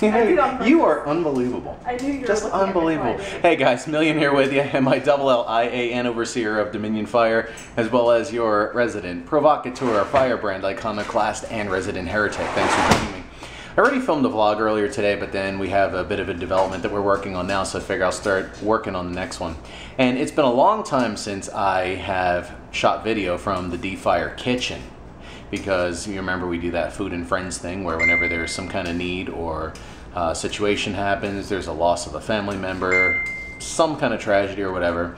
you are unbelievable. I knew you were Just looking at me, unbelievable. Hey guys, Millian here with you, and my double L I A N overseer of Dominion Fire, as well as your resident provocateur, firebrand iconoclast, and resident heretic. Thanks for joining me. I already filmed a vlog earlier today, but then we have a bit of a development that we're working on now, so I figure I'll start working on the next one. And it's been a long time since I have shot video from the D-Fire kitchen because you remember we do that food and friends thing where whenever there's some kind of need or uh, situation happens, there's a loss of a family member, some kind of tragedy or whatever,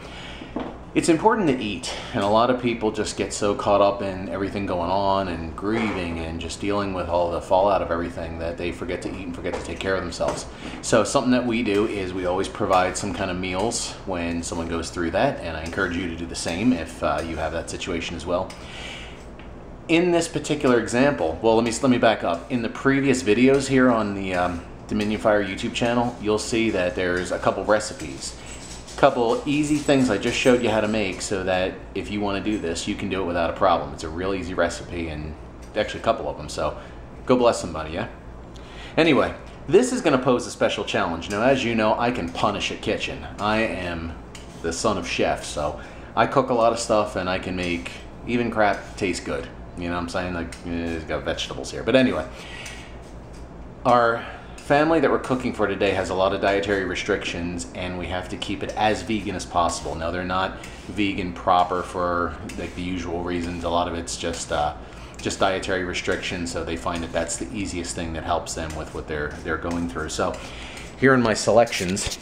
it's important to eat. And a lot of people just get so caught up in everything going on and grieving and just dealing with all the fallout of everything that they forget to eat and forget to take care of themselves. So something that we do is we always provide some kind of meals when someone goes through that, and I encourage you to do the same if uh, you have that situation as well in this particular example, well, let me let me back up. In the previous videos here on the um, Dominion Fire YouTube channel, you'll see that there's a couple recipes, a couple easy things I just showed you how to make, so that if you want to do this, you can do it without a problem. It's a real easy recipe, and actually a couple of them. So, go bless somebody, yeah. Anyway, this is going to pose a special challenge. Now, as you know, I can punish a kitchen. I am the son of chef, so I cook a lot of stuff, and I can make even crap taste good. You know what I'm saying? Like, eh, it's got vegetables here. But anyway, our family that we're cooking for today has a lot of dietary restrictions, and we have to keep it as vegan as possible. Now, they're not vegan proper for like the usual reasons. A lot of it's just uh, just dietary restrictions, so they find that that's the easiest thing that helps them with what they're they're going through. So, here in my selections,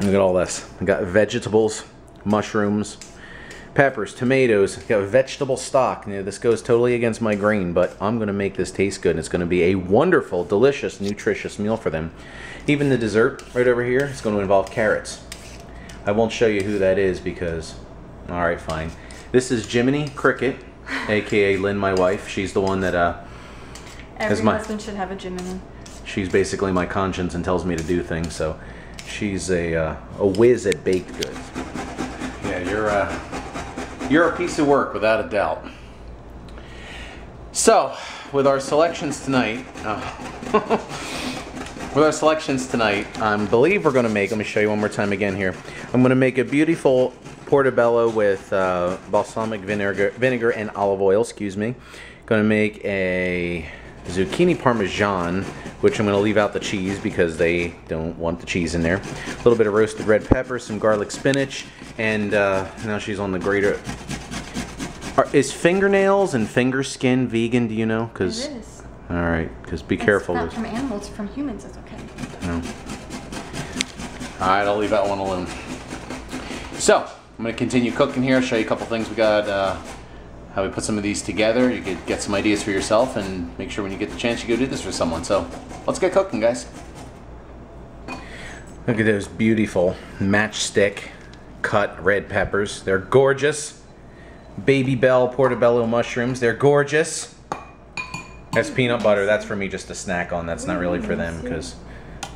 look at all this. I got vegetables, mushrooms, peppers, tomatoes, got vegetable stock. Now, this goes totally against my grain, but I'm going to make this taste good. And it's going to be a wonderful, delicious, nutritious meal for them. Even the dessert right over here is going to involve carrots. I won't show you who that is because, all right, fine. This is Jiminy Cricket, aka Lynn, my wife. She's the one that, uh, Every my- husband should have a Jiminy. she's basically my conscience and tells me to do things. So she's a, uh, a whiz at baked goods. Yeah, you're uh, you're a piece of work without a doubt. So, with our selections tonight, uh, with our selections tonight, I believe we're going to make. Let me show you one more time again here. I'm going to make a beautiful portobello with uh, balsamic vinegar, vinegar and olive oil. Excuse me. Going to make a zucchini parmesan, which I'm going to leave out the cheese because they don't want the cheese in there. A little bit of roasted red pepper, some garlic spinach, and uh, now she's on the grater. Are, is fingernails and finger skin vegan? Do you know? Because It is. all right, because be It's careful. not from animals, from humans. It's okay. no. All right, I'll leave that one alone. So I'm gonna continue cooking here. Show you a couple things we got. Uh, how we put some of these together. You could get some ideas for yourself, and make sure when you get the chance, you go do this for someone. So let's get cooking, guys. Look at those beautiful matchstick cut red peppers. They're gorgeous. Baby Bell portobello mushrooms. They're gorgeous. That's peanut butter. That's for me just to snack on. That's not really for them because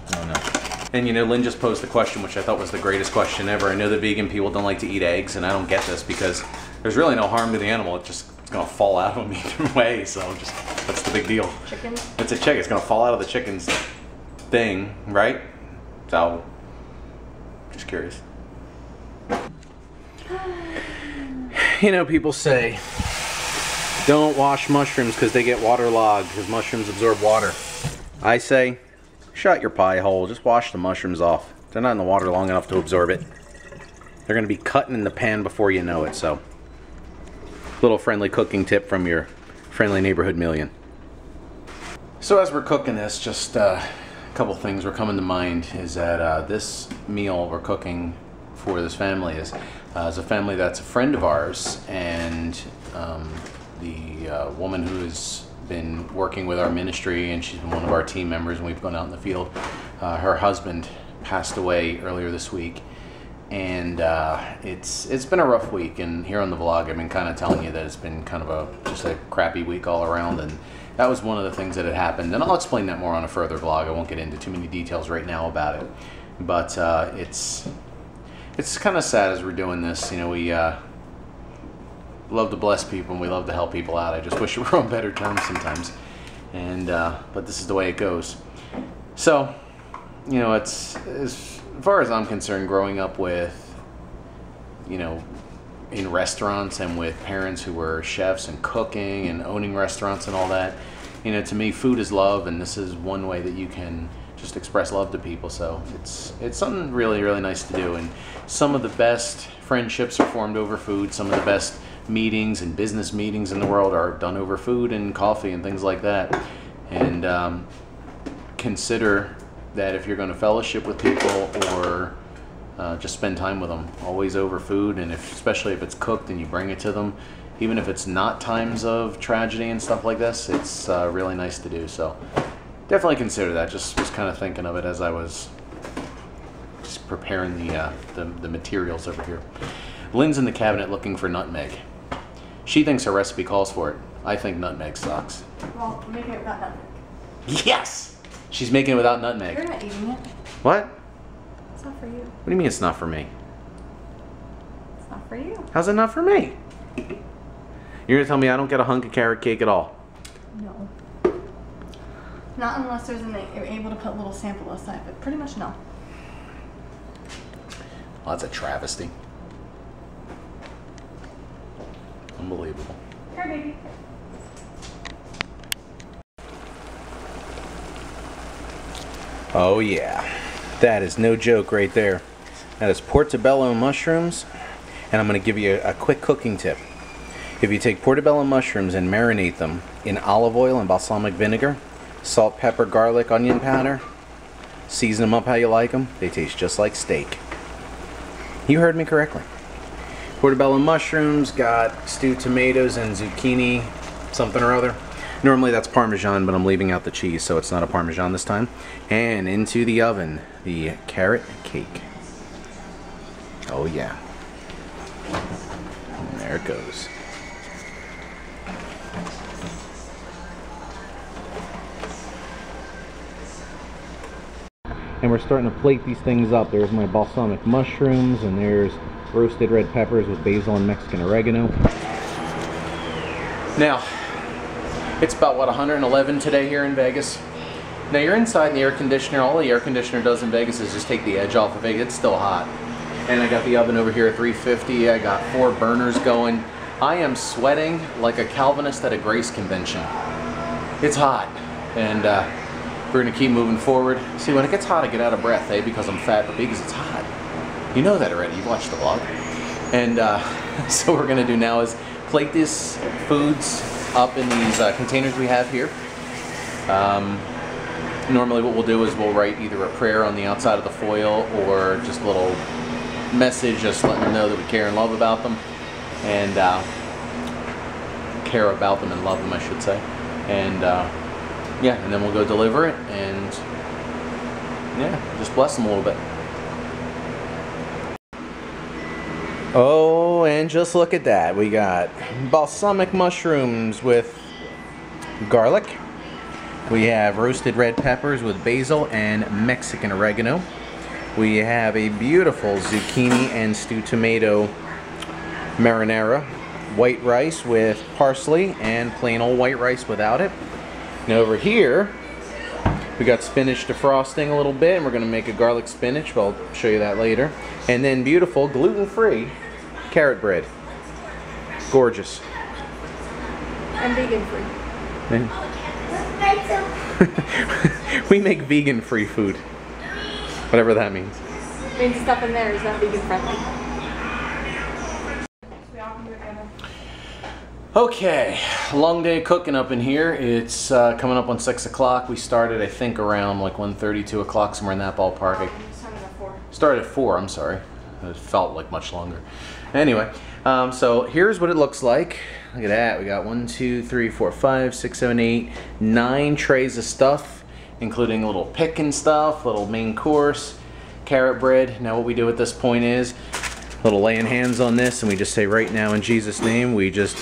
I don't know. And you know, Lynn just posed the question, which I thought was the greatest question ever. I know that vegan people don't like to eat eggs, and I don't get this because there's really no harm to the animal. It just it's gonna fall out of them either way. So just that's the big deal. Chicken. It's a chicken. It's gonna fall out of the chicken's thing, right? So, just curious. You know, people say don't wash mushrooms because they get waterlogged because mushrooms absorb water. I say, shut your pie hole. Just wash the mushrooms off. They're not in the water long enough to absorb it. They're going to be cutting in the pan before you know it. So, little friendly cooking tip from your friendly neighborhood Millian. So as we're cooking this, just uh, a couple things were coming to mind is that uh, this meal we're cooking for this family is, uh, is a family that's a friend of ours, and um, the uh, woman who has been working with our ministry, and she's been one of our team members, and we've gone out in the field. Uh, her husband passed away earlier this week, and uh, it's it's been a rough week. And here on the vlog, I've been kind of telling you that it's been kind of a just a crappy week all around, and that was one of the things that had happened. And I'll explain that more on a further vlog. I won't get into too many details right now about it, but uh, it's it's kind of sad as we're doing this. You know, we uh, love to bless people and we love to help people out. I just wish we were on better terms sometimes, and uh, but this is the way it goes. So, you know, it's as far as I'm concerned, growing up with, you know, in restaurants and with parents who were chefs and cooking and owning restaurants and all that, you know, to me, food is love, and this is one way that you can just express love to people. So it's it's something really really nice to do, and some of the best friendships are formed over food. Some of the best meetings and business meetings in the world are done over food and coffee and things like that. And um, consider that if you're going to fellowship with people or uh, just spend time with them, always over food, and if, especially if it's cooked and you bring it to them, even if it's not times of tragedy and stuff like this, it's uh, really nice to do. So definitely consider that. Just was kind of thinking of it as I was just preparing the, uh, the the materials over here. Lynn's in the cabinet looking for nutmeg. She thinks her recipe calls for it. I think nutmeg sucks. Well, make it without nutmeg. Yes! She's making it without nutmeg. You're not eating it. What? It's not for you. What do you mean it's not for me? It's not for you. How's it not for me? You're gonna tell me I don't get a hunk of carrot cake at all? No. Not unless there's an you're able to put a little sample aside, but pretty much no. Well, that's a travesty. Unbelievable. Here, baby. Oh yeah, that is no joke right there. That is portobello mushrooms, and I'm going to give you a, quick cooking tip. If you take portobello mushrooms and marinate them in olive oil and balsamic vinegar, salt, pepper, garlic, onion powder, season them up how you like them, they taste just like steak. You heard me correctly. Portobello mushrooms, got stewed tomatoes and zucchini, something or other. Normally that's Parmesan, but I'm leaving out the cheese, so it's not a Parmesan this time. And into the oven, the carrot cake. Oh yeah. And there it goes. And we're starting to plate these things up. There's my balsamic mushrooms, and there's roasted red peppers with basil and Mexican oregano. Now, it's about what 111 today here in Vegas. Now you're inside in the air conditioner. All the air conditioner does in Vegas is just take the edge off of it. It's still hot. And I got the oven over here at 350. I got four burners going. I am sweating like a Calvinist at a Grace convention. It's hot. And uh, we're gonna keep moving forward. See, when it gets hot, I get out of breath, eh? Because I'm fat, but because it's hot. You know that already. You've watched the vlog. And uh, so what we're gonna do now is plate these foods up in these uh, containers we have here. Um, normally what we'll do is we'll write either a prayer on the outside of the foil or just a little message just letting them know that we care and love about them and uh, care about them and love them I should say and uh, yeah and then we'll go deliver it and yeah just bless them a little bit Oh, and just look at that. We got balsamic mushrooms with garlic. We have roasted red peppers with basil and Mexican oregano. We have a beautiful zucchini and stewed tomato marinara. White rice with parsley and plain old white rice without it. And over here, we got spinach defrosting a little bit, and we're going to make a garlic spinach, but I'll show you that later. And then beautiful, gluten-free carrot bread. Gorgeous. I'm vegan free. we make vegan free food. Whatever that means. means stuff in there is not vegan friendly. Okay, long day of cooking up in here. It's uh, coming up on 6 o'clock. We started, I think, around like 1.30, 2 o'clock, somewhere in that ballpark. I started at 4, I'm sorry. It felt like much longer. Anyway, um, so here's what it looks like. Look at that. We got one, two, three, four, five, six, seven, eight, nine trays of stuff, including a little pick and stuff, little main course, carrot bread. Now what we do at this point is a little laying hands on this and we just say right now in Jesus name we just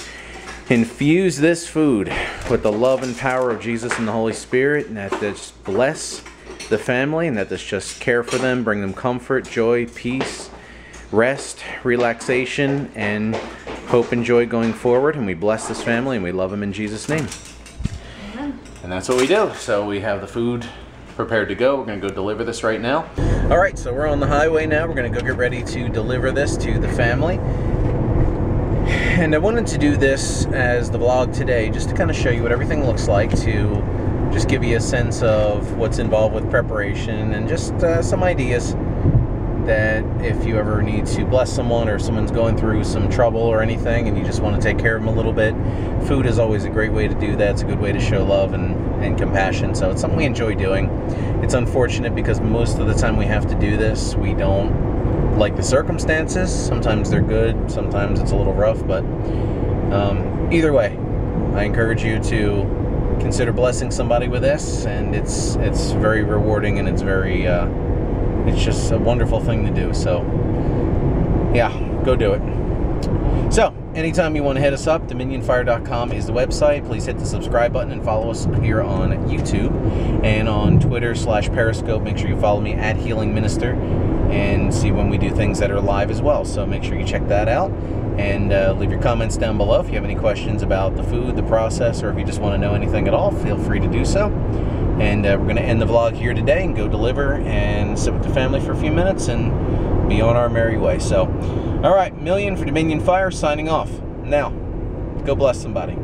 infuse this food with the love and power of Jesus and the Holy Spirit and that this bless the family and that this just care for them, bring them comfort, joy, peace, rest, relaxation, and hope and joy going forward. And we bless this family and we love them in Jesus' name. Amen. And that's what we do. So we have the food prepared to go. We're going to go deliver this right now. All right, so we're on the highway now. We're going to go get ready to deliver this to the family. And I wanted to do this as the vlog today, just to kind of show you what everything looks like, to just give you a sense of what's involved with preparation and just uh, some ideas that if you ever need to bless someone or someone's going through some trouble or anything and you just want to take care of them a little bit, food is always a great way to do that. It's a good way to show love and, and compassion. So it's something we enjoy doing. It's unfortunate because most of the time we have to do this, we don't like the circumstances. Sometimes they're good, sometimes it's a little rough, but um, either way, I encourage you to consider blessing somebody with this, and it's it's very rewarding and it's very uh, it's just a wonderful thing to do. So, yeah, go do it. So, anytime you want to hit us up, dominionfire.com is the website. Please hit the subscribe button and follow us here on YouTube and on Twitter slash Periscope. Make sure you follow me at Healing Minister and see when we do things that are live as well. So make sure you check that out and uh, leave your comments down below. If you have any questions about the food, the process, or if you just want to know anything at all, feel free to do so. And uh, we're going to end the vlog here today and go deliver and sit with the family for a few minutes and be on our merry way. So, all right, Millian for Dominion Fire signing off. Now, go bless somebody.